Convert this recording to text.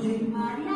Maria.